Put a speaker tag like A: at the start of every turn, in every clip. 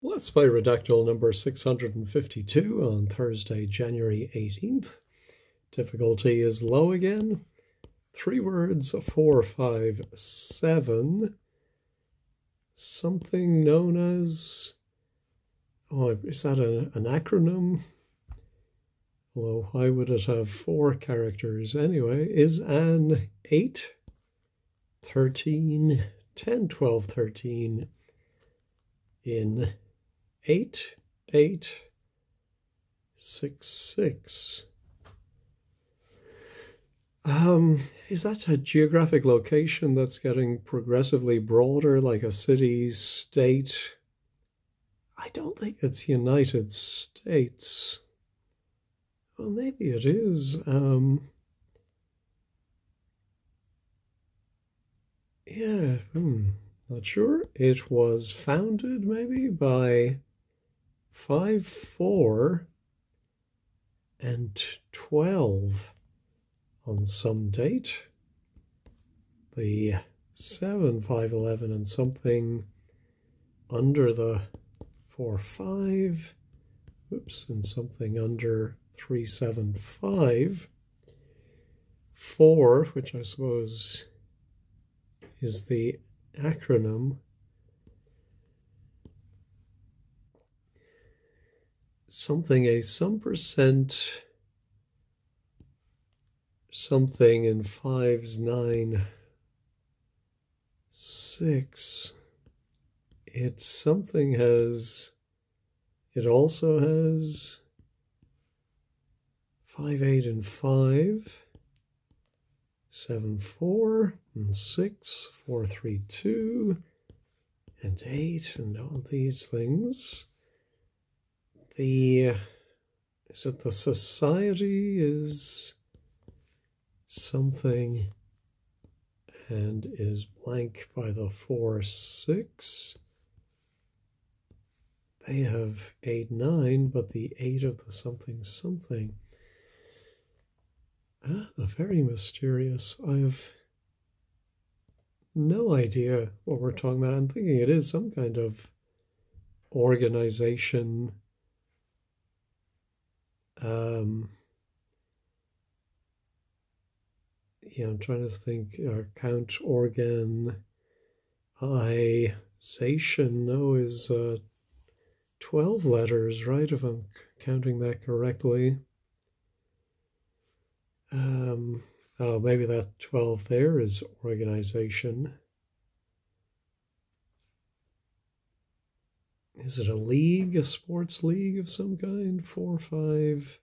A: Let's play Redactle number 652 on Thursday, January 18th. Difficulty is low again. Three words, four, five, seven. Something known as, oh, is that a, an acronym? Although, why would it have four characters anyway? Is an 8, 13, 10, 12, 13 in eight eight six six. Um, is that a geographic location that's getting progressively broader, like a city state? I don't think it's United States. Well, maybe it is. Um, yeah, hmm, not sure. It was founded maybe by five, four, and twelve on some date. The seven, five, eleven, and something under the four, five. Oops, and something under three, seven, five. Four, which I suppose is the acronym something, a some percent something in fives, nine, six. It something has, it also has five, eight, and five, seven, four, and six, four, three, two, and eight, and all these things the is it the society is something and is blank by the four six? They have eight nine but the eight of the something something. Ah very mysterious. I have no idea what we're talking about. I'm thinking it is some kind of organization um, yeah, I'm trying to think. Uh, count organ, Ization. No, is uh, twelve letters, right? If I'm counting that correctly. Um, oh, maybe that twelve there is organization. Is it a league, a sports league of some kind? Four, five,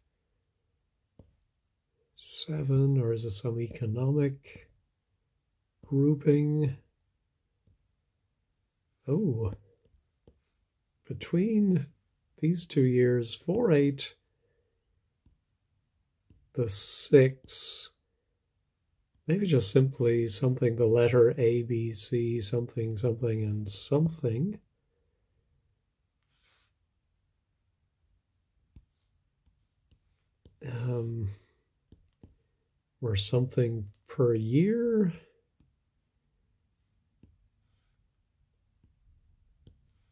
A: seven, or is it some economic grouping? Oh, between these two years, four, eight, the six, maybe just simply something, the letter A, B, C, something, something, and something. Or something per year.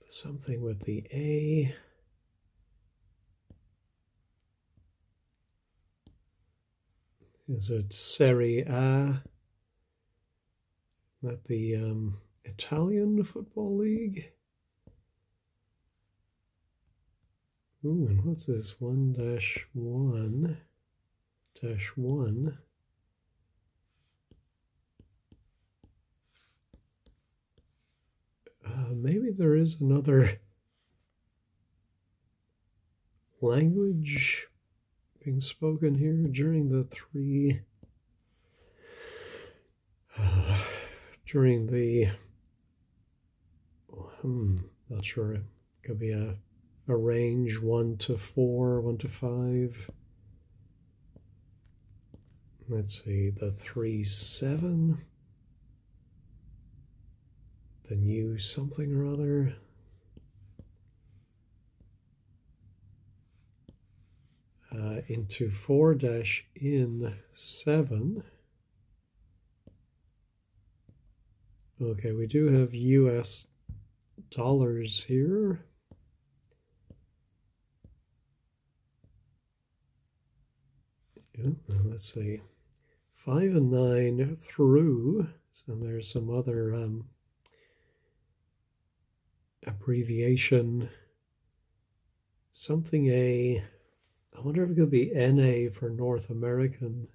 A: Something with the A. Is it Serie A? Not the um, Italian Football League? Ooh, and what's this? 1 dash 1 dash 1. Uh, maybe there is another language being spoken here during the three uh, during the hmm not sure it could be a a range 1 to 4, 1 to 5. Let's see, the 3, 7 the new something or other. Uh, into 4 dash in 7. Okay, we do have US dollars here. Yeah, let's see. 5 and 9 through, and so there's some other um, abbreviation. Something A. I wonder if it could be NA for North American.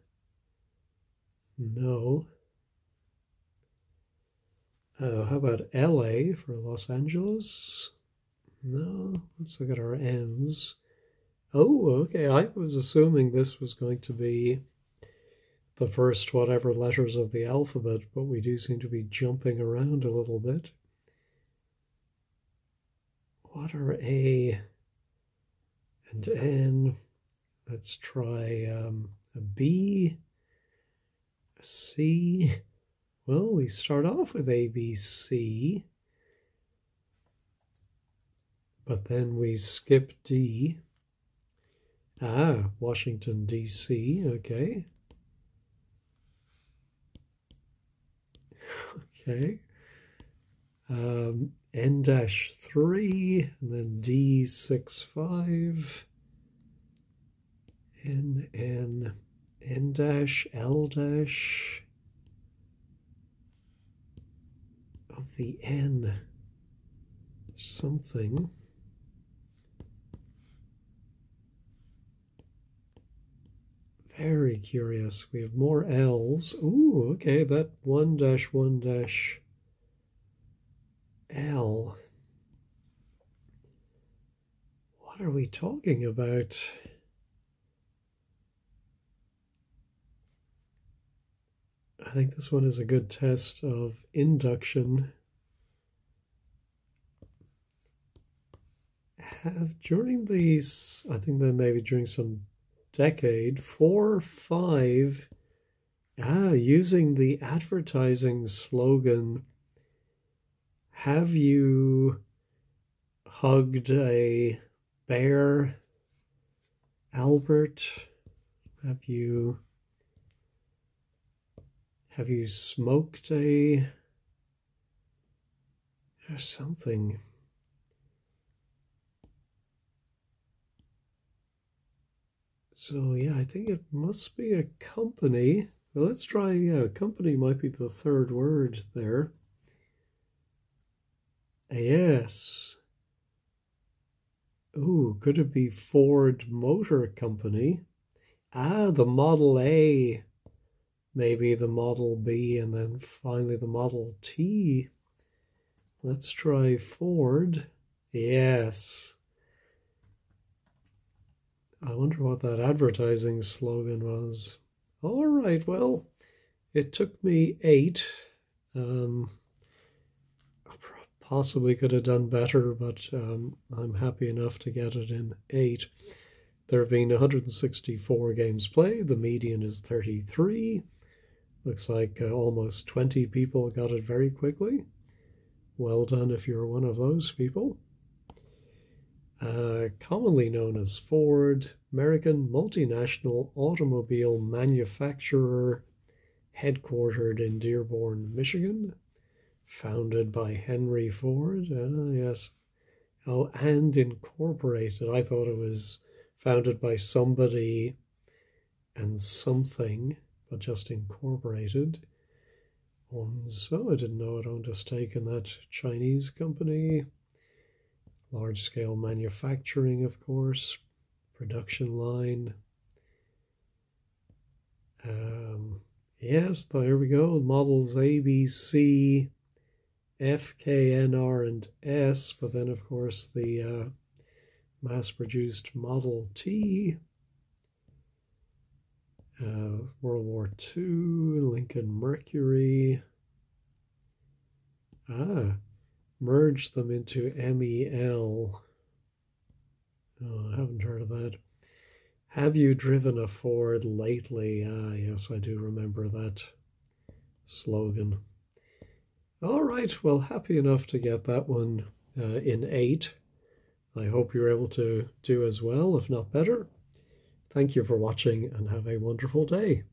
A: No. Uh, how about LA for Los Angeles? No. Let's look at our N's. Oh, okay. I was assuming this was going to be the first whatever letters of the alphabet, but we do seem to be jumping around a little bit. What are A and N? Let's try um, a B, a C. Well, we start off with A, B, C, but then we skip D. Ah, Washington, D.C., okay. okay. Um, N dash 3, and then D six five, N, N, N dash, L dash of the N something. Very curious. We have more L's. Ooh, okay, that 1 dash 1 dash L. What are we talking about? I think this one is a good test of induction. Have during these, I think that maybe during some decade, four, or five, ah, using the advertising slogan, have you hugged a bear, Albert? Have you have you smoked a or something? So yeah, I think it must be a company. Well, let's try, yeah, company might be the third word there. Yes. Ooh, could it be Ford Motor Company? Ah, the Model A. Maybe the Model B and then finally the Model T. Let's try Ford. Yes. I wonder what that advertising slogan was. All right, well, it took me eight. Um, possibly could have done better, but um, I'm happy enough to get it in eight. There have been 164 games played. The median is 33. Looks like uh, almost 20 people got it very quickly. Well done if you're one of those people uh, commonly known as Ford, American multinational automobile manufacturer headquartered in Dearborn, Michigan, founded by Henry Ford. Uh, yes. Oh, and incorporated. I thought it was founded by somebody and something, but just incorporated. so I didn't know it owned a stake in that Chinese company large scale manufacturing, of course, production line. Um, yes, there we go. Models A, B, C, F, K, N, R, and S, but then, of course, the uh, mass produced Model T. Uh, World War II, Lincoln Mercury. Ah, merge them into MEL. Oh, I haven't heard of that. Have you driven a Ford lately? Ah, yes, I do remember that slogan. All right, well, happy enough to get that one uh, in eight. I hope you're able to do as well, if not better. Thank you for watching and have a wonderful day.